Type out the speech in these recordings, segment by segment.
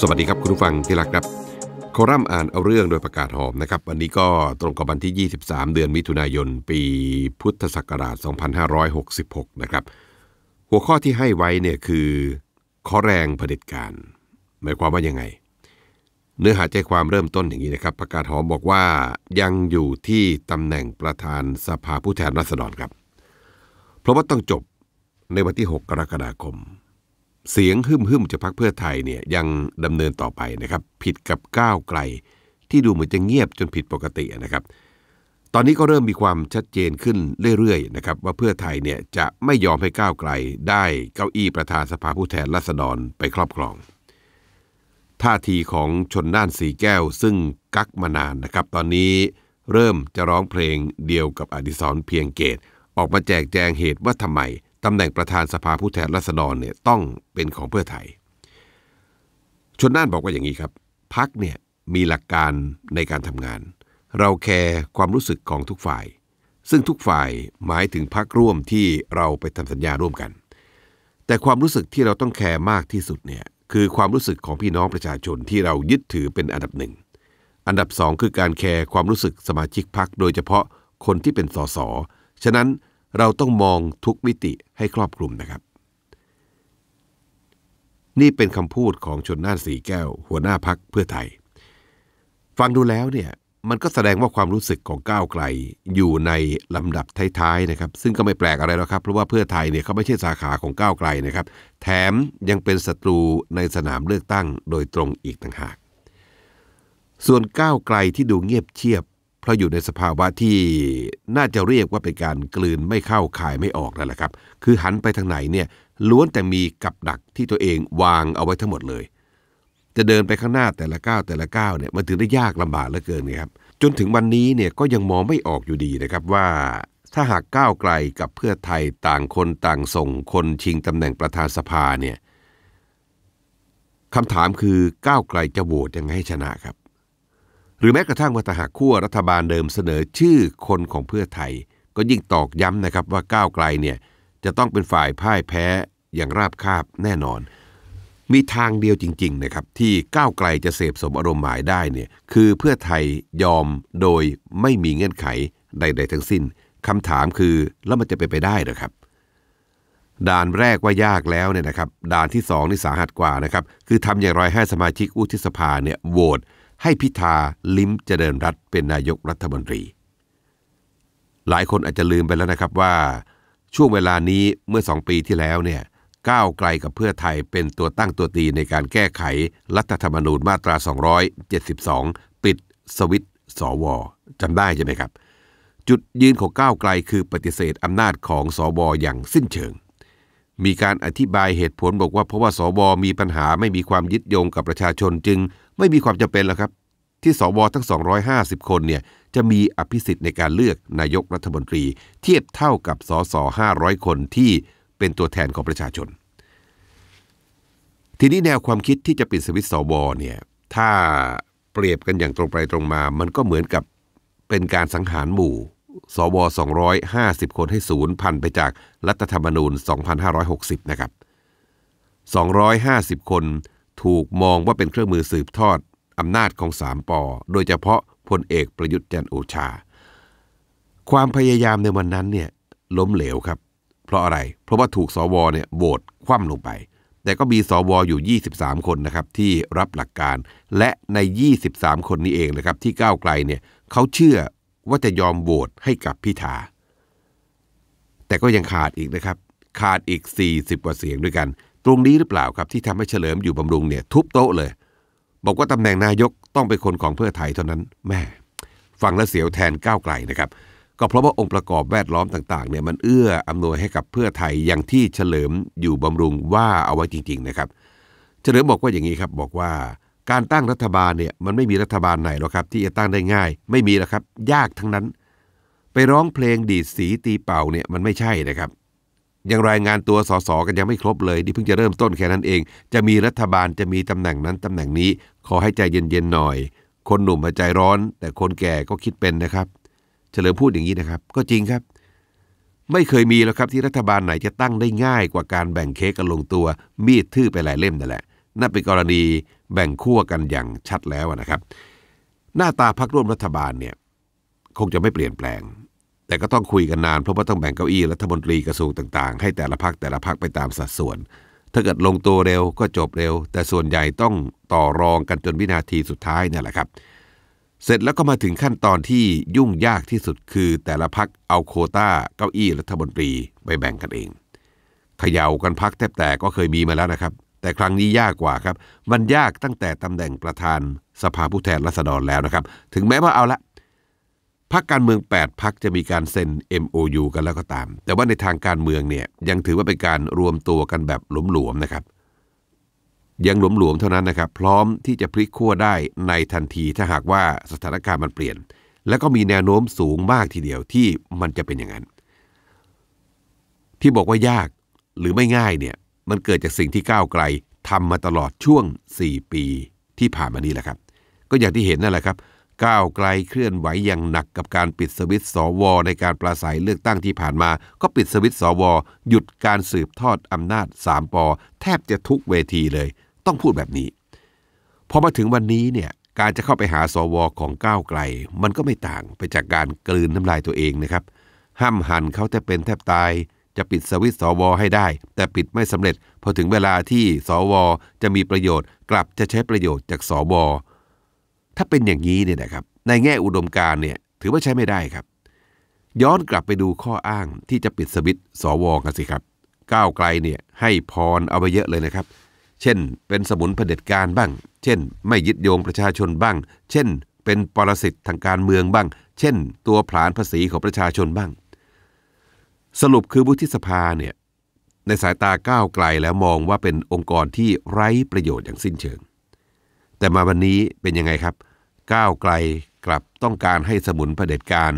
สวัสดีครับคุณผู้ฟังที่รักครับคอรัมอ่านเอาเรื่องโดยประกาศหอมนะครับ วันนี้ก็ตรงกับวันที่ 23 เดือนมิถุนายน ปีพุทธศักราช 2566 นะครับ หัวข้อที่ให้ไว้เนี่ยคือข้อแรงเผด็จการหมายความว่ายังไง เนื้อหาใจความเริ่มต้นอย่างนี้นะครับ ประกาศหอมบอกว่ายังอยู่ที่ตำแหน่งประธานสภาผู้แทนราษฎรครับ เพราะว่าต้องจบในวันที่ 6 กรกฎาคม เสียงหึ่มหึมจากพรรคเพื่อไทยเนี่ยยังดำเนินต่อไปนะครับ ผิดกับก้าวไกล ที่ดูเหมือนจะเงียบจนผิดปกตินะครับ ตอนนี้ก็เริ่มมีความชัดเจนขึ้นเรื่อยๆนะครับ ว่าเพื่อไทยเนี่ยจะไม่ยอมให้ก้าวไกล ได้เก้าอี้ประธานสภาผู้แทนราษฎรไปครอบครอง ท่าทีของชนน่านสีแก้วซึ่งกักมานานนะครับ ตอนนี้เริ่มจะร้องเพลงเดียวกับอดิศรเพียงเกษ ออกมาแจกแจงเหตุว่าทำไม ตำแหน่งประธานสภาผู้แทนราษฎรเนี่ยต้องเป็นของเพื่อไทย ชลน่านบอกว่าอย่างนี้ครับพรรคเนี่ยมีหลักการในการทำงาน เราแคร์ความรู้สึกของทุกฝ่าย ซึ่งทุกฝ่ายหมายถึงพรรคร่วมที่เราไปทำสัญญาร่วมกัน แต่ความรู้สึกที่เราต้องแคร์มากที่สุดเนี่ยคือความรู้สึกของพี่น้องประชาชนที่เรายึดถือเป็นอันดับหนึ่งอันดับสองคือการแคร์ความรู้สึกสมาชิกพักโดยเฉพาะคนที่เป็นสสฉะนั้น เราต้องมองทุกมิติให้ครอบคลุมนะครับ นี่เป็นคำพูดของชนน่านสีแก้ว หัวหน้าพักเพื่อไทย ฟังดูแล้วเนี่ยมันก็แสดงว่าความรู้สึกของก้าวไกลอยู่ในลำดับท้ายๆนะครับ ซึ่งก็ไม่แปลกอะไรแล้วครับ เพราะว่าเพื่อไทยเนี่ยเขาไม่ใช่สาขาของก้าวไกลนะครับ แถมยังเป็นศัตรูในสนามเลือกตั้งโดยตรงอีกต่างหาก ส่วนก้าวไกลที่ดูเงียบเชียบ เพราะอยู่ในสภาวะที่น่าจะเรียกว่าเป็นการกลืนไม่เข้าขายไม่ออกนั่นแหละครับ คือหันไปทางไหนเนี่ยล้วนแต่มีกับดักที่ตัวเองวางเอาไว้ทั้งหมดเลย จะเดินไปข้างหน้าแต่ละก้าวแต่ละก้าวเนี่ยมันถึงได้ยากลำบากเหลือเกินครับ จนถึงวันนี้เนี่ยก็ยังมองไม่ออกอยู่ดีนะครับว่าถ้าหากก้าวไกลกับเพื่อไทยต่างคนต่างส่งคนชิงตำแหน่งประธานสภาเนี่ยคำถามคือก้าวไกลจะโหวตยังไงให้ชนะครับ รือแม้กระทั่งว่าถ้าหากขั้วรัฐบาลเดิมเสนอชื่อคนของเพื่อไทย ก็ยิ่งตอกย้ำนะครับว่าก้าวไกลเนี่ยจะต้องเป็นฝ่ายพ่ายแพ้อย่างราบคาบแน่นอน มีทางเดียวจริง ๆ นะครับ ที่ก้าวไกลจะเสพสมอารมณ์หมายได้เนี่ยคือเพื่อไทยยอมโดยไม่มีเงื่อนไขใด ๆ ทั้งสิ้นคำถามคือแล้วมันจะไปนไปได้หรือครับ ด่านแรกว่ายากแล้วเนี่ยนะครับ ด่านที่สองนี่สาหัสกว่านะครับ คือทำอย่างไรให้สมาชิกวุฒิสภาเนี่ยโหวต ให้พิธาลิ้มเจริญรัตเป็นนายกรัฐมนตรี หลายคนอาจจะลืมไปแล้วนะครับว่า ช่วงเวลานี้เมื่อสองปีที่แล้วเนี่ยก้าวไกลกับเพื่อไทยเป็นตัวตั้งตัวตีในการแก้ไขรัฐธรรมนูญมาตรา 272 ปิดสวิตสวจำได้ใช่ไหมครับ จุดยืนของก้าวไกลคือปฏิเสธอำนาจของสวอย่างสิ้นเชิง มีการอธิบายเหตุผลบอกว่าเพราะว่าสวมีปัญหาไม่มีความยึดโยงกับประชาชนจึง ไม่มีความจำเป็นแล้วครับ ที่สวทั้ง 250 คนเนี่ยจะมีอภิสิทธิ์ในการเลือกนายกรัฐมนตรี เทียบเท่ากับสส500 คนที่เป็นตัวแทนของประชาชน ทีนี้แนวความคิดที่จะปิดสวิตสวเนี่ยถ้าเปรียบกันอย่างตรงไปตรงมา มันก็เหมือนกับเป็นการสังหารหมู่ สว 250 คนให้ศูนย์พันไปจากรัฐธรรมนูญ 2560 นะครับ 250 คน ถูกมองว่าเป็นเครื่องมือสืบทอดอำนาจของสามปอ โดยเฉพาะพลเอกประยุทธ์จันโอชา ความพยายามในวันนั้นเนี่ยล้มเหลวครับ เพราะอะไร เพราะว่าถูกสวเนี่ยโหวตคว่ำลงไป แต่ก็มีสวอยู่ 23 คนนะครับที่รับหลักการ และใน 23 คนนี้เองนะครับที่ก้าวไกลเนี่ยเขาเชื่อว่าจะยอมโหวตให้กับพิธา แต่ก็ยังขาดอีกนะครับ ขาดอีก 40 กว่าเสียงด้วยกัน ตรงนี้หรือเปล่าครับที่ทำให้เฉลิมอยู่บำรุงเนี่ยทุบโต๊ะเลย บอกว่าตำแหน่งนายกต้องเป็นคนของเพื่อไทยเท่านั้นแม่ฟังแล้วเสียวแทนก้าวไกลนะครับ ก็เพราะว่าองค์ประกอบแวดล้อมต่างๆเนี่ยมันเอื้ออำนวยให้กับเพื่อไทยอย่างที่เฉลิมอยู่บำรุงว่าเอาไว้จริง ๆ นะครับ เฉลิมบอกว่าอย่างนี้ครับบอกว่าการตั้งรัฐบาลเนี่ยมันไม่มีรัฐบาลไหนหรอกครับ ที่จะตั้งได้ง่าย ไม่มีหรอกครับ ยากทั้งนั้น ไปร้องเพลงดีดสีตีเป่าเนี่ยมันไม่ใช่นะครับ ยังรายงานตัวสสกันยังไม่ครบเลยนี่เพิ่งจะเริ่มต้นแค่นั้นเอง จะมีรัฐบาลจะมีตำแหน่งนั้นตำแหน่งนี้ ขอให้ใจเย็นๆหน่อย คนหนุ่มใจร้อน แต่คนแก่ก็คิดเป็นนะครับ เฉลิมพูดอย่างนี้นะครับ ก็จริงครับ ไม่เคยมีแล้วครับที่รัฐบาลไหนจะตั้งได้ง่ายกว่าการแบ่งเค้กกันลงตัว มีดทื่อไปหลายเล่มนั่นแหละนั่นเป็นกรณีแบ่งขั้วกันอย่างชัดแล้วนะครับ หน้าตาพักร่วมรัฐบาลเนี่ย คงจะไม่เปลี่ยนแปลง แต่ก็ต้องคุยกันนานเพราะว่าต้องแบ่งเก้าอี้รัฐมนตรีกระทรวงต่างๆ ให้แต่ละพักแต่ละพักไปตามสัดส่วน ถ้าเกิดลงตัวเร็วก็จบเร็ว แต่ส่วนใหญ่ต้องต่อรองกันจนวินาทีสุดท้ายนี่แหละครับ เสร็จแล้วก็มาถึงขั้นตอนที่ยุ่งยากที่สุดคือแต่ละพักเอาโคต้าเก้าอี้รัฐมนตรีไปแบ่งกันเองเขย่ากันพักแทบแต่ก็เคยมีมาแล้วนะครับ แต่ครั้งนี้ยากกว่าครับ มันยากตั้งแต่ตำแหน่งประธานสภาผู้แทนราษฎรแล้วนะครับ ถึงแม้ว่าเอาละ พักการเมือง 8พักจะมีการเซ็น MOU กันแล้วก็ตาม แต่ว่าในทางการเมืองเนี่ยยังถือว่าเป็นการรวมตัวกันแบบหลวมๆนะครับ ยังหลวมๆเท่านั้นนะครับ พร้อมที่จะพลิกขั้วได้ในทันทีถ้าหากว่าสถานการณ์มันเปลี่ยน และก็มีแนวโน้มสูงมากทีเดียวที่มันจะเป็นอย่างนั้น ที่บอกว่ายากหรือไม่ง่ายเนี่ยมันเกิดจากสิ่งที่ก้าวไกลทำมาตลอดช่วง 4 ปีที่ผ่านมานี้แหละครับ ก็อย่างที่เห็นนั่นแหละครับ ก้าวไกลเคลื่อนไหวอย่างหนักกับการปิดสวิตสวในการปราศัยเลือกตั้งที่ผ่านมา ก็ปิดสวิตสวหยุดการสืบทอดอำนาจ3ปอแทบจะทุกเวทีเลย ต้องพูดแบบนี้พอมาถึงวันนี้เนี่ยการจะเข้าไปหาสวของก้าวไกล มันก็ไม่ต่างไปจากการกลืนน้ำลายตัวเองนะครับ ห้ามหันเขาแต่เป็นแทบตาย จะปิดสวิตสวให้ได้ แต่ปิดไม่สำเร็จพอถึงเวลาที่สวจะมีประโยชน์ กลับจะใช้ประโยชน์จากสว ถ้าเป็นอย่างนี้เนี่ยนะครับในแง่อุดมการเนี่ยถือว่าใช้ไม่ได้ครับ ย้อนกลับไปดูข้ออ้างที่จะปิดสวิตสวกันสิครับ ก้าวไกลเนี่ยให้พรเอาไปเยอะเลยนะครับ เช่น เป็นสมุนเผด็จการบ้าง เช่น ไม่ยึดโยงประชาชนบ้าง เช่น เป็นปรสิตทางการเมืองบ้าง เช่น ตัวผลานภาษีของประชาชนบ้าง สรุปคือวุฒิสภาเนี่ยในสายตาก้าวไกลแล้วมองว่าเป็นองค์กรที่ไร้ประโยชน์อย่างสิ้นเชิง แต่มาวันนี้เป็นยังไงครับ ก้าวไกลกลับต้องการให้สมุนเผด็จการ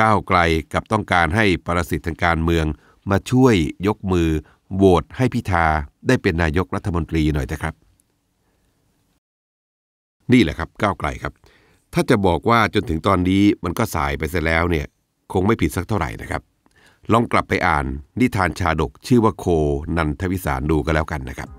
ก้าวไกลกลับต้องการให้ประสิตทางการเมือง มาช่วยยกมือโหวตให้พิธาได้เป็นนายกรัฐมนตรีหน่อยนะครับ นี่แหละครับก้าวไกลครับ ถ้าจะบอกว่าจนถึงตอนนี้มันก็สายไปเสียแล้วเนี่ย คงไม่ผิดสักเท่าไหร่นะครับ ลองกลับไปอ่านนิทานชาดกชื่อว่าโคนันทวิสารดูก็แล้วกันนะครับ